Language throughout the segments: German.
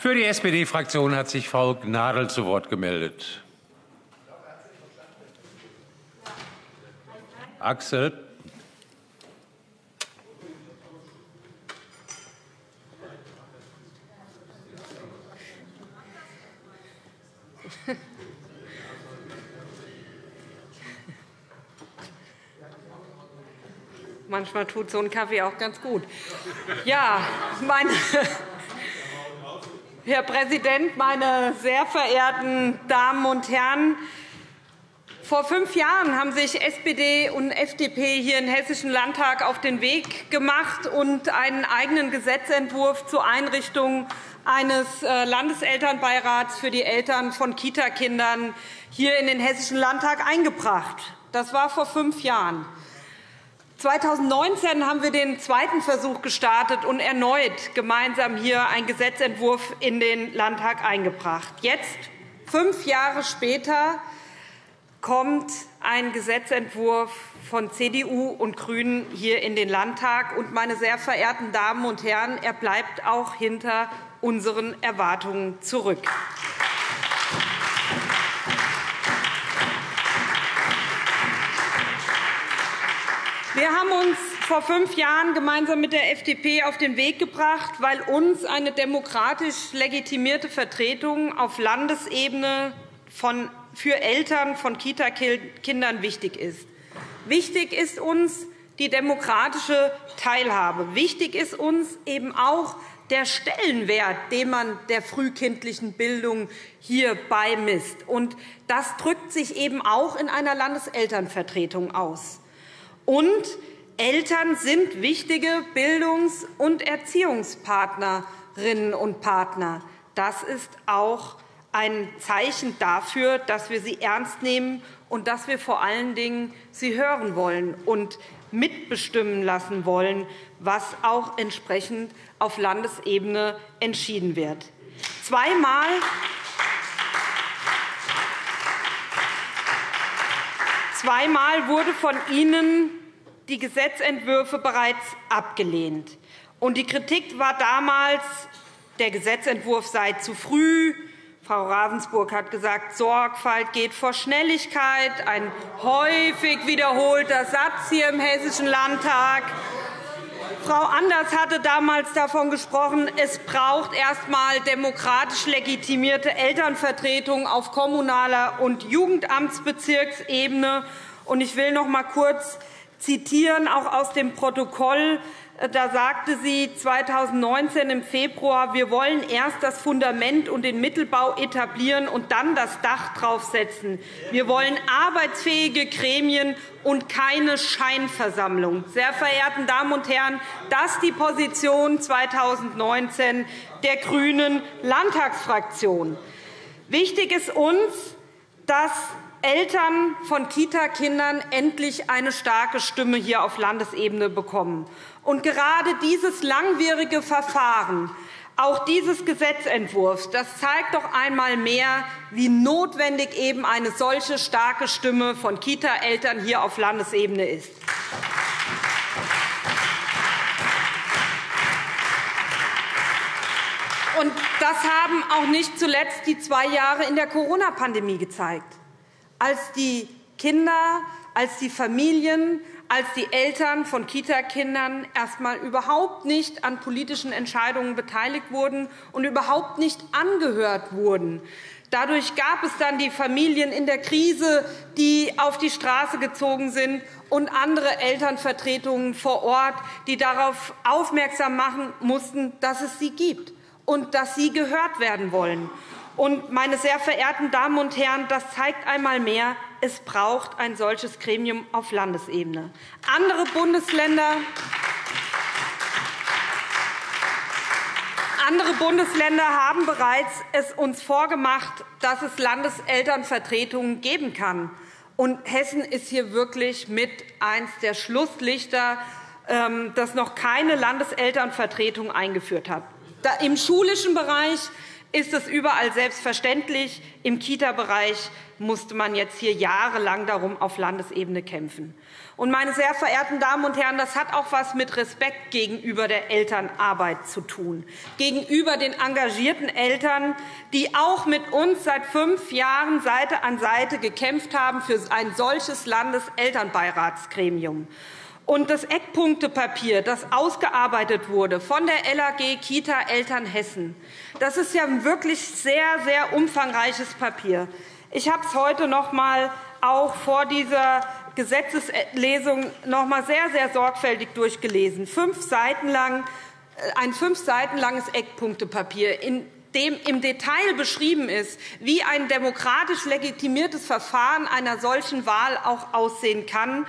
Für die SPD-Fraktion hat sich Frau Gnadl zu Wort gemeldet. Axel. Manchmal tut so ein Kaffee auch ganz gut. Ja, meine, Herr Präsident, meine sehr verehrten Damen und Herren! Vor fünf Jahren haben sich SPD und FDP hier im Hessischen Landtag auf den Weg gemacht und einen eigenen Gesetzentwurf zur Einrichtung eines äh, Landeselternbeirats für die Eltern von Kitakindern hier in den Hessischen Landtag eingebracht. Das war vor fünf Jahren. 2019 haben wir den zweiten Versuch gestartet und erneut gemeinsam hier einen Gesetzentwurf in den Landtag eingebracht. Jetzt, fünf Jahre später, kommt ein Gesetzentwurf von CDU und GRÜNEN hier in den Landtag. Und, meine sehr verehrten Damen und Herren, er bleibt auch hinter unseren Erwartungen zurück. Wir haben uns vor fünf Jahren gemeinsam mit der FDP auf den Weg gebracht, weil uns eine demokratisch legitimierte Vertretung auf Landesebene für Eltern von Kitakindern wichtig ist. Wichtig ist uns die demokratische Teilhabe. Wichtig ist uns eben auch der Stellenwert, den man der frühkindlichen Bildung hier beimisst. Und das drückt sich eben auch in einer Landeselternvertretung aus. Und Eltern sind wichtige Bildungs- und Erziehungspartnerinnen und Partner. Das ist auch ein Zeichen dafür, dass wir sie ernst nehmen und dass wir vor allen Dingen sie hören wollen und mitbestimmen lassen wollen, was auch entsprechend auf Landesebene entschieden wird. Zweimal Zweimal wurde von Ihnen die Gesetzentwürfe bereits abgelehnt. Und die Kritik war damals, der Gesetzentwurf sei zu früh. Frau Ravensburg hat gesagt, Sorgfalt geht vor Schnelligkeit, ein häufig wiederholter Satz hier im Hessischen Landtag. Frau Anders hatte damals davon gesprochen, es braucht erst einmal demokratisch legitimierte Elternvertretungen auf kommunaler und Jugendamtsbezirksebene. Ich will noch einmal kurz zitieren, auch aus dem Protokoll. Da sagte sie 2019 im Februar, wir wollen erst das Fundament und den Mittelbau etablieren und dann das Dach draufsetzen. Wir wollen arbeitsfähige Gremien und keine Scheinversammlung. Sehr verehrten Damen und Herren, das ist die Position 2019 der GRÜNEN Landtagsfraktion. Wichtig ist uns, dass Eltern von Kitakindern endlich eine starke Stimme hier auf Landesebene bekommen. Und gerade dieses langwierige Verfahren, auch dieses Gesetzentwurfs, das zeigt doch einmal mehr, wie notwendig eben eine solche starke Stimme von Kita-Eltern hier auf Landesebene ist. Und das haben auch nicht zuletzt die zwei Jahre in der Corona-Pandemie gezeigt als die Kinder, als die Familien, als die Eltern von Kitakindern erst einmal überhaupt nicht an politischen Entscheidungen beteiligt wurden und überhaupt nicht angehört wurden. Dadurch gab es dann die Familien in der Krise, die auf die Straße gezogen sind, und andere Elternvertretungen vor Ort, die darauf aufmerksam machen mussten, dass es sie gibt und dass sie gehört werden wollen. Und, meine sehr verehrten Damen und Herren, das zeigt einmal mehr, es braucht ein solches Gremium auf Landesebene. Andere Bundesländer Andere Bundesländer haben bereits es uns vorgemacht, dass es Landeselternvertretungen geben kann. Und Hessen ist hier wirklich mit eines der Schlusslichter, ähm, das noch keine Landeselternvertretung eingeführt hat. Im schulischen Bereich ist es überall selbstverständlich. Im Kita-Bereich musste man jetzt hier jahrelang darum auf Landesebene kämpfen. Und meine sehr verehrten Damen und Herren, das hat auch etwas mit Respekt gegenüber der Elternarbeit zu tun, gegenüber den engagierten Eltern, die auch mit uns seit fünf Jahren Seite an Seite gekämpft haben für ein solches Landeselternbeiratsgremium. Und das Eckpunktepapier, das ausgearbeitet wurde von der LAG Kita Eltern Hessen, das ist ja wirklich sehr, sehr umfangreiches Papier. Ich habe es heute noch einmal auch vor dieser Gesetzeslesung noch einmal sehr, sehr sorgfältig durchgelesen. Fünf Seiten lang, äh, ein fünf Seiten langes Eckpunktepapier, in dem im Detail beschrieben ist, wie ein demokratisch legitimiertes Verfahren einer solchen Wahl auch aussehen kann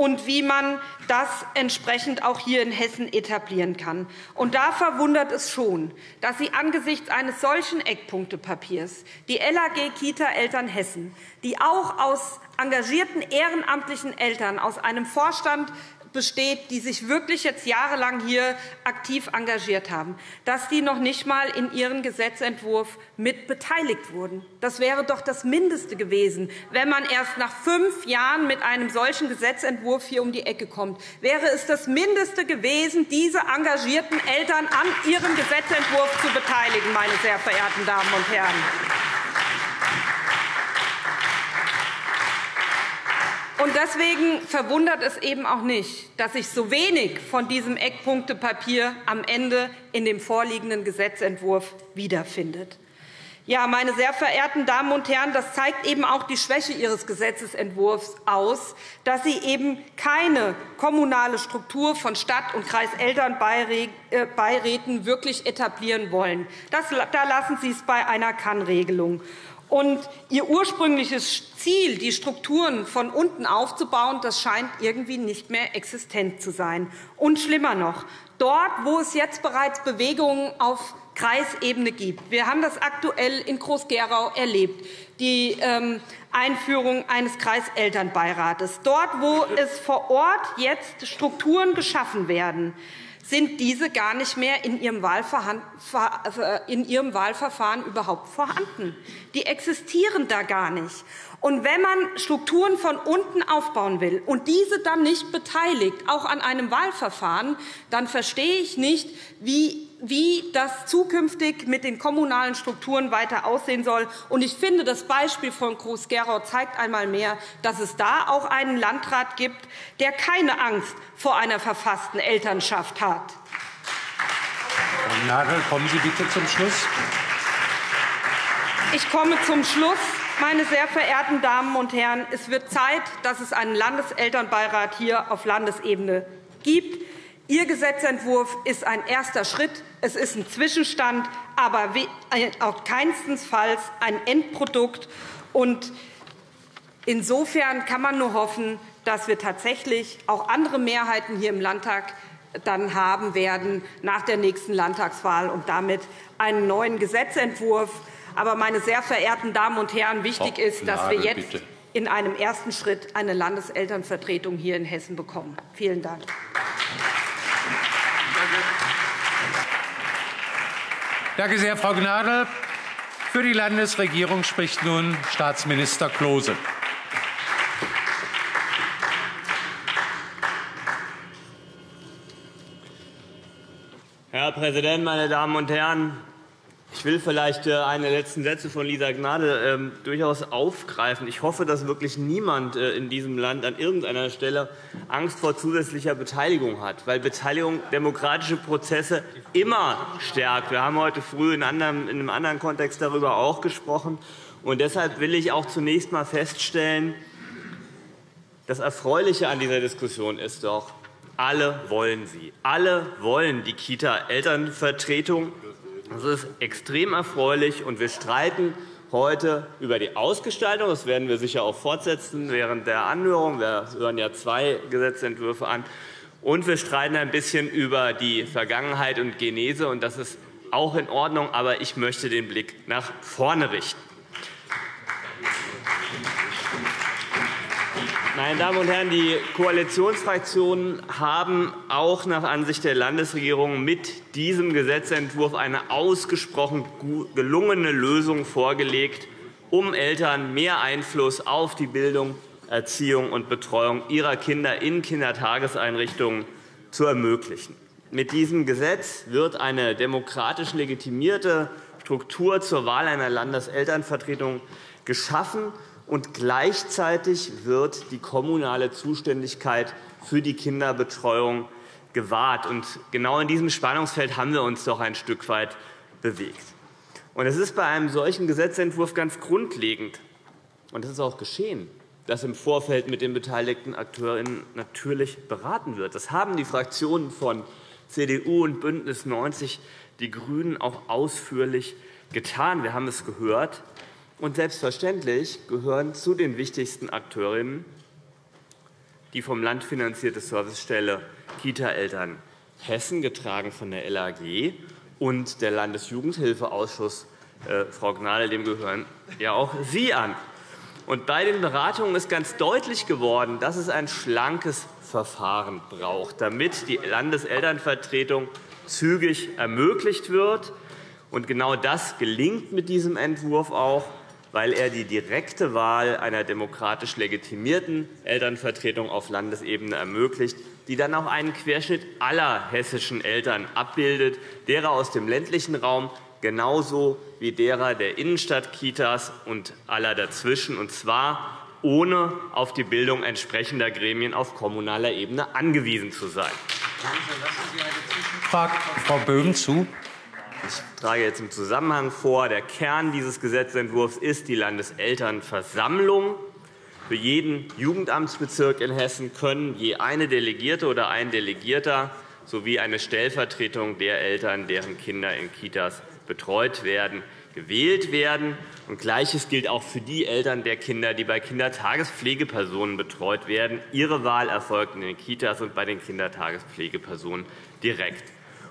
und wie man das entsprechend auch hier in Hessen etablieren kann. Und da verwundert es schon, dass Sie angesichts eines solchen Eckpunktepapiers die LAG Kita Eltern Hessen, die auch aus engagierten ehrenamtlichen Eltern aus einem Vorstand besteht, die sich wirklich jetzt jahrelang hier aktiv engagiert haben, dass die noch nicht einmal in ihren Gesetzentwurf mit beteiligt wurden. Das wäre doch das Mindeste gewesen, wenn man erst nach fünf Jahren mit einem solchen Gesetzentwurf hier um die Ecke kommt. Wäre es das Mindeste gewesen, diese engagierten Eltern an ihrem Gesetzentwurf zu beteiligen, meine sehr verehrten Damen und Herren. Und deswegen verwundert es eben auch nicht, dass sich so wenig von diesem Eckpunktepapier am Ende in dem vorliegenden Gesetzentwurf wiederfindet. Ja, meine sehr verehrten Damen und Herren, das zeigt eben auch die Schwäche Ihres Gesetzentwurfs aus, dass Sie eben keine kommunale Struktur von Stadt- und Kreiselternbeiräten wirklich etablieren wollen. Das, da lassen Sie es bei einer Kann-Regelung. Und Ihr ursprüngliches Ziel, die Strukturen von unten aufzubauen, das scheint irgendwie nicht mehr existent zu sein. Und schlimmer noch, dort, wo es jetzt bereits Bewegungen auf Kreisebene gibt. Wir haben das aktuell in Groß-Gerau erlebt, die ähm, Einführung eines Kreiselternbeirates. Dort, wo es vor Ort jetzt Strukturen geschaffen werden, sind diese gar nicht mehr in ihrem, in ihrem Wahlverfahren überhaupt vorhanden. Die existieren da gar nicht. Und wenn man Strukturen von unten aufbauen will und diese dann nicht beteiligt, auch an einem Wahlverfahren, dann verstehe ich nicht, wie wie das zukünftig mit den kommunalen Strukturen weiter aussehen soll. Und ich finde, das Beispiel von Groß-Gerau zeigt einmal mehr, dass es da auch einen Landrat gibt, der keine Angst vor einer verfassten Elternschaft hat. Frau Nagel, kommen Sie bitte zum Schluss. Ich komme zum Schluss. Meine sehr verehrten Damen und Herren, es wird Zeit, dass es einen Landeselternbeirat hier auf Landesebene gibt. Ihr Gesetzentwurf ist ein erster Schritt. Es ist ein Zwischenstand, aber auch keinstenfalls ein Endprodukt. Und insofern kann man nur hoffen, dass wir tatsächlich auch andere Mehrheiten hier im Landtag dann haben werden nach der nächsten Landtagswahl und damit einen neuen Gesetzentwurf. Aber, meine sehr verehrten Damen und Herren, wichtig ist, dass wir jetzt in einem ersten Schritt eine Landeselternvertretung hier in Hessen bekommen. Vielen Dank. Danke sehr, Frau Gnadl. Für die Landesregierung spricht nun Staatsminister Klose. Herr Präsident, meine Damen und Herren! Ich will vielleicht äh, eine letzten Sätze von Lisa Gnade ähm, durchaus aufgreifen. Ich hoffe, dass wirklich niemand äh, in diesem Land an irgendeiner Stelle Angst vor zusätzlicher Beteiligung hat, weil Beteiligung demokratische Prozesse immer stärkt. Wir haben heute früh in einem anderen Kontext darüber auch gesprochen. Und deshalb will ich auch zunächst einmal feststellen, das Erfreuliche an dieser Diskussion ist doch, alle wollen sie. Alle wollen die Kita-Elternvertretung. Das ist extrem erfreulich, und wir streiten heute über die Ausgestaltung. Das werden wir sicher auch fortsetzen während der Anhörung. Wir hören ja zwei Gesetzentwürfe an. Und wir streiten ein bisschen über die Vergangenheit und Genese. Und das ist auch in Ordnung. Aber ich möchte den Blick nach vorne richten. Meine Damen und Herren, die Koalitionsfraktionen haben auch nach Ansicht der Landesregierung mit diesem Gesetzentwurf eine ausgesprochen gelungene Lösung vorgelegt, um Eltern mehr Einfluss auf die Bildung, Erziehung und Betreuung ihrer Kinder in Kindertageseinrichtungen zu ermöglichen. Mit diesem Gesetz wird eine demokratisch legitimierte Struktur zur Wahl einer Landeselternvertretung geschaffen und gleichzeitig wird die kommunale Zuständigkeit für die Kinderbetreuung gewahrt. Und genau in diesem Spannungsfeld haben wir uns doch ein Stück weit bewegt. Und es ist bei einem solchen Gesetzentwurf ganz grundlegend, und das ist auch geschehen, dass im Vorfeld mit den beteiligten Akteurinnen natürlich beraten wird. Das haben die Fraktionen von CDU und BÜNDNIS 90 die GRÜNEN auch ausführlich getan. Wir haben es gehört. Und selbstverständlich gehören zu den wichtigsten Akteurinnen die vom Land finanzierte Servicestelle Kita-Eltern Hessen, getragen von der LAG, und der Landesjugendhilfeausschuss, äh, Frau Gnadl, dem gehören ja auch Sie an. Und bei den Beratungen ist ganz deutlich geworden, dass es ein schlankes Verfahren braucht, damit die Landeselternvertretung zügig ermöglicht wird. Und genau das gelingt mit diesem Entwurf auch weil er die direkte Wahl einer demokratisch legitimierten Elternvertretung auf Landesebene ermöglicht, die dann auch einen Querschnitt aller hessischen Eltern abbildet, derer aus dem ländlichen Raum genauso wie derer der Innenstadtkitas und aller dazwischen, und zwar ohne auf die Bildung entsprechender Gremien auf kommunaler Ebene angewiesen zu sein. Fragt Frau Böhm zu. Ich trage jetzt im Zusammenhang vor, der Kern dieses Gesetzentwurfs ist die Landeselternversammlung. Für jeden Jugendamtsbezirk in Hessen können je eine Delegierte oder ein Delegierter sowie eine Stellvertretung der Eltern, deren Kinder in Kitas betreut werden, gewählt werden. Und Gleiches gilt auch für die Eltern der Kinder, die bei Kindertagespflegepersonen betreut werden. Ihre Wahl erfolgt in den Kitas und bei den Kindertagespflegepersonen direkt.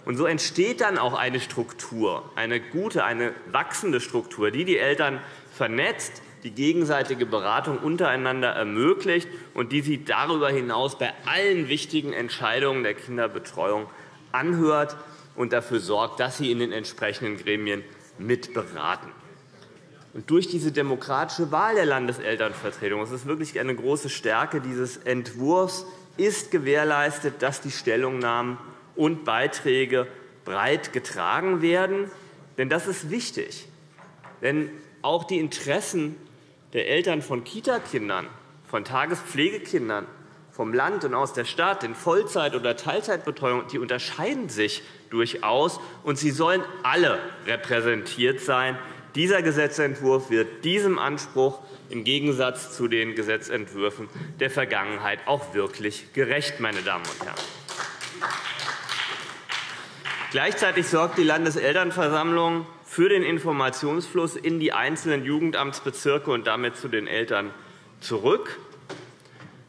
Und so entsteht dann auch eine Struktur, eine gute, eine wachsende Struktur, die die Eltern vernetzt, die gegenseitige Beratung untereinander ermöglicht und die sie darüber hinaus bei allen wichtigen Entscheidungen der Kinderbetreuung anhört und dafür sorgt, dass sie in den entsprechenden Gremien mitberaten. Und durch diese demokratische Wahl der Landeselternvertretung, das ist wirklich eine große Stärke dieses Entwurfs, ist gewährleistet, dass die Stellungnahmen und Beiträge breit getragen werden. Denn das ist wichtig. Denn auch die Interessen der Eltern von Kitakindern, von Tagespflegekindern, vom Land und aus der Stadt in Vollzeit- oder Teilzeitbetreuung, die unterscheiden sich durchaus, und sie sollen alle repräsentiert sein. Dieser Gesetzentwurf wird diesem Anspruch im Gegensatz zu den Gesetzentwürfen der Vergangenheit auch wirklich gerecht, meine Damen und Herren. Gleichzeitig sorgt die Landeselternversammlung für den Informationsfluss in die einzelnen Jugendamtsbezirke und damit zu den Eltern zurück.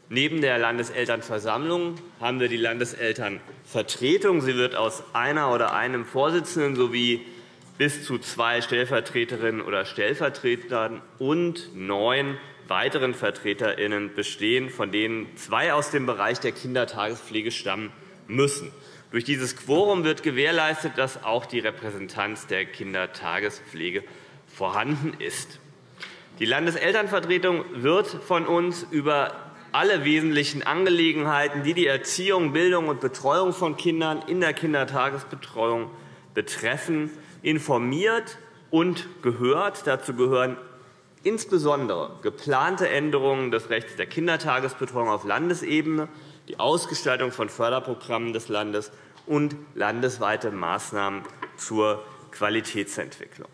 Neben der Landeselternversammlung haben wir die Landeselternvertretung. Sie wird aus einer oder einem Vorsitzenden sowie bis zu zwei Stellvertreterinnen oder Stellvertretern und neun weiteren VertreterInnen bestehen, von denen zwei aus dem Bereich der Kindertagespflege stammen müssen. Durch dieses Quorum wird gewährleistet, dass auch die Repräsentanz der Kindertagespflege vorhanden ist. Die Landeselternvertretung wird von uns über alle wesentlichen Angelegenheiten, die die Erziehung, Bildung und Betreuung von Kindern in der Kindertagesbetreuung betreffen, informiert und gehört. Dazu gehören insbesondere geplante Änderungen des Rechts der Kindertagesbetreuung auf Landesebene, die Ausgestaltung von Förderprogrammen des Landes und landesweite Maßnahmen zur Qualitätsentwicklung.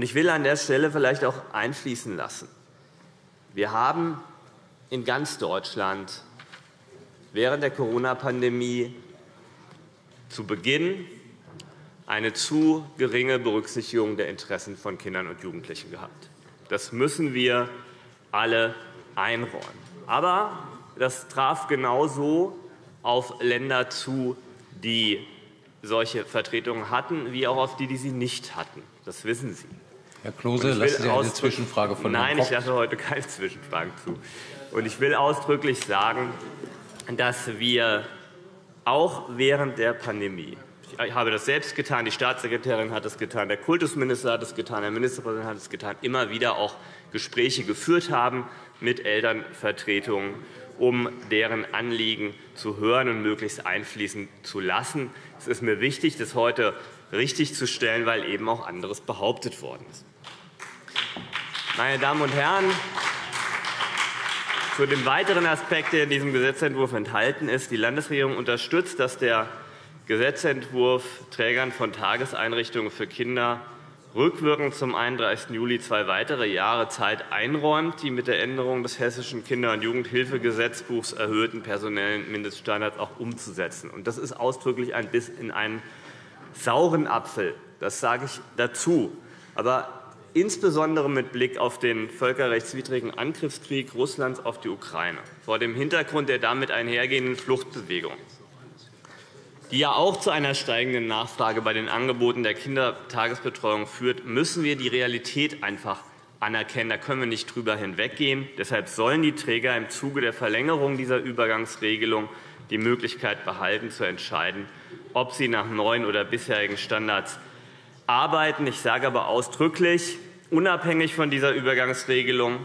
Ich will an der Stelle vielleicht auch einfließen lassen. Wir haben in ganz Deutschland während der Corona-Pandemie zu Beginn eine zu geringe Berücksichtigung der Interessen von Kindern und Jugendlichen gehabt. Das müssen wir alle einräumen. Aber das traf genauso auf Länder zu, die solche Vertretungen hatten, wie auch auf die, die sie nicht hatten. Das wissen Sie. Herr Klose, lassen Sie eine Zwischenfrage von Nein, ich lasse heute keine Zwischenfragen zu. Und ich will ausdrücklich sagen, dass wir auch während der Pandemie ich habe das selbst getan, die Staatssekretärin hat es getan, der Kultusminister hat es getan, der Ministerpräsident hat es getan, immer wieder auch Gespräche geführt haben mit Elternvertretungen, um deren Anliegen zu hören und möglichst einfließen zu lassen. Es ist mir wichtig, das heute richtigzustellen, weil eben auch anderes behauptet worden ist. Meine Damen und Herren, zu dem weiteren Aspekt, der in diesem Gesetzentwurf enthalten ist. Die Landesregierung unterstützt, dass der Gesetzentwurf Trägern von Tageseinrichtungen für Kinder rückwirkend zum 31. Juli zwei weitere Jahre Zeit einräumt, die mit der Änderung des Hessischen Kinder- und Jugendhilfegesetzbuchs erhöhten personellen Mindeststandards auch umzusetzen. Und das ist ausdrücklich ein Biss in einen sauren Apfel. Das sage ich dazu. Aber insbesondere mit Blick auf den völkerrechtswidrigen Angriffskrieg Russlands auf die Ukraine, vor dem Hintergrund der damit einhergehenden Fluchtbewegung die ja auch zu einer steigenden Nachfrage bei den Angeboten der Kindertagesbetreuung führt, müssen wir die Realität einfach anerkennen. Da können wir nicht drüber hinweggehen. Deshalb sollen die Träger im Zuge der Verlängerung dieser Übergangsregelung die Möglichkeit behalten, zu entscheiden, ob sie nach neuen oder bisherigen Standards arbeiten. Ich sage aber ausdrücklich, unabhängig von dieser Übergangsregelung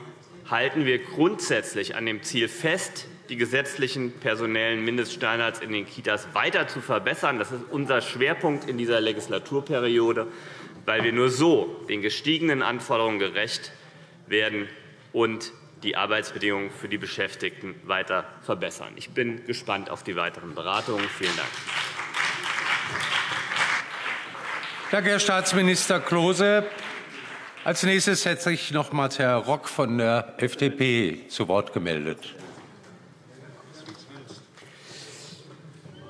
halten wir grundsätzlich an dem Ziel fest, die gesetzlichen personellen Mindeststandards in den Kitas weiter zu verbessern. Das ist unser Schwerpunkt in dieser Legislaturperiode, weil wir nur so den gestiegenen Anforderungen gerecht werden und die Arbeitsbedingungen für die Beschäftigten weiter verbessern. Ich bin gespannt auf die weiteren Beratungen. Vielen Dank. Danke, Herr Staatsminister Klose. Als nächstes hätte sich nochmals Herr Rock von der FDP zu Wort gemeldet.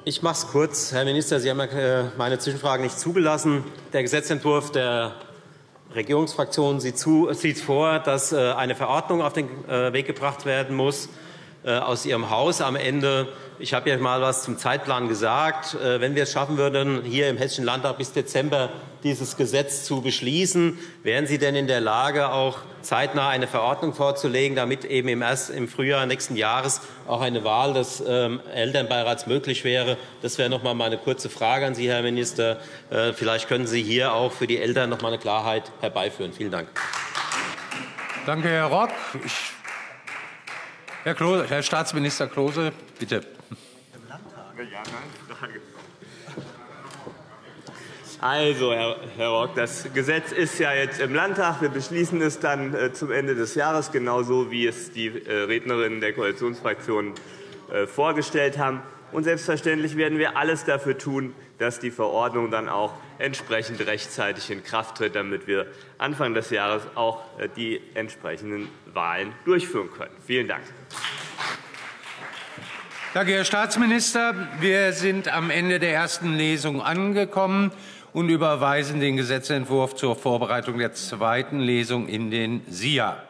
Ich mache es kurz. Herr Minister, Sie haben äh, meine Zwischenfragen nicht zugelassen. Der Gesetzentwurf der Regierungsfraktion sieht, vor, dass äh, eine Verordnung auf den äh, Weg gebracht werden muss aus Ihrem Haus am Ende ich habe ja mal etwas zum Zeitplan gesagt. Äh, wenn wir es schaffen würden, hier im Hessischen Landtag bis Dezember dieses Gesetz zu beschließen, wären Sie denn in der Lage, auch zeitnah eine Verordnung vorzulegen, damit eben im, im Frühjahr nächsten Jahres auch eine Wahl des ähm, Elternbeirats möglich wäre? Das wäre noch einmal meine kurze Frage an Sie, Herr Minister. Äh, vielleicht können Sie hier auch für die Eltern noch einmal eine Klarheit herbeiführen. Vielen Dank. Danke, Herr Rock. Ich Herr, Klose, Herr Staatsminister Klose, bitte. Also, Herr, Herr Rock, das Gesetz ist ja jetzt im Landtag. Wir beschließen es dann äh, zum Ende des Jahres, genauso wie es die äh, Rednerinnen der Koalitionsfraktionen äh, vorgestellt haben. Und selbstverständlich werden wir alles dafür tun, dass die Verordnung dann auch entsprechend rechtzeitig in Kraft tritt, damit wir Anfang des Jahres auch äh, die entsprechenden Wahlen durchführen können. Vielen Dank. Danke, Herr Staatsminister. Wir sind am Ende der ersten Lesung angekommen und überweisen den Gesetzentwurf zur Vorbereitung der zweiten Lesung in den SIA.